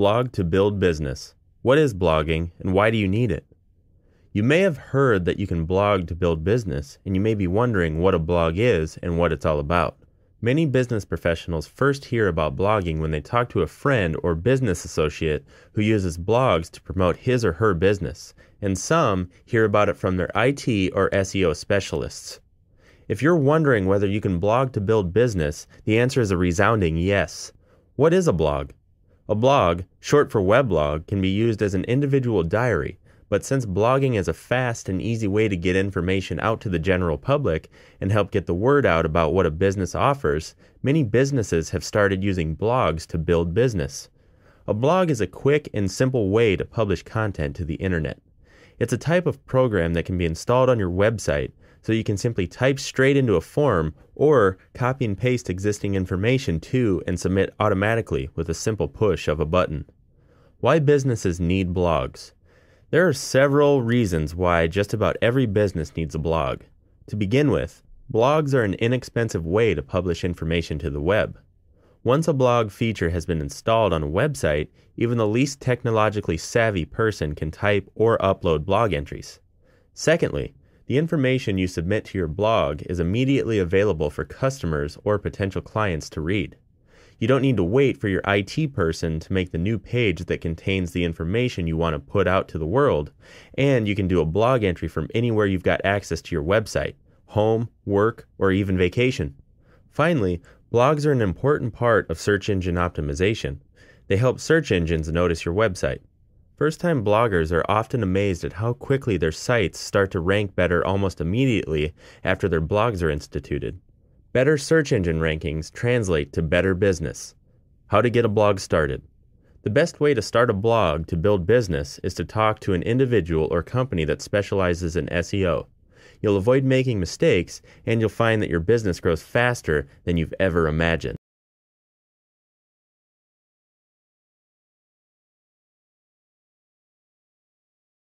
Blog to build business. What is blogging and why do you need it? You may have heard that you can blog to build business, and you may be wondering what a blog is and what it's all about. Many business professionals first hear about blogging when they talk to a friend or business associate who uses blogs to promote his or her business, and some hear about it from their IT or SEO specialists. If you're wondering whether you can blog to build business, the answer is a resounding yes. What is a blog? A blog, short for weblog, can be used as an individual diary, but since blogging is a fast and easy way to get information out to the general public and help get the word out about what a business offers, many businesses have started using blogs to build business. A blog is a quick and simple way to publish content to the internet. It's a type of program that can be installed on your website so you can simply type straight into a form or copy and paste existing information to and submit automatically with a simple push of a button. Why businesses need blogs. There are several reasons why just about every business needs a blog. To begin with, blogs are an inexpensive way to publish information to the web. Once a blog feature has been installed on a website, even the least technologically savvy person can type or upload blog entries. Secondly, the information you submit to your blog is immediately available for customers or potential clients to read. You don't need to wait for your IT person to make the new page that contains the information you want to put out to the world, and you can do a blog entry from anywhere you've got access to your website home, work, or even vacation. Finally, blogs are an important part of search engine optimization. They help search engines notice your website. First time bloggers are often amazed at how quickly their sites start to rank better almost immediately after their blogs are instituted. Better search engine rankings translate to better business. How to get a blog started. The best way to start a blog to build business is to talk to an individual or company that specializes in SEO. You'll avoid making mistakes and you'll find that your business grows faster than you've ever imagined.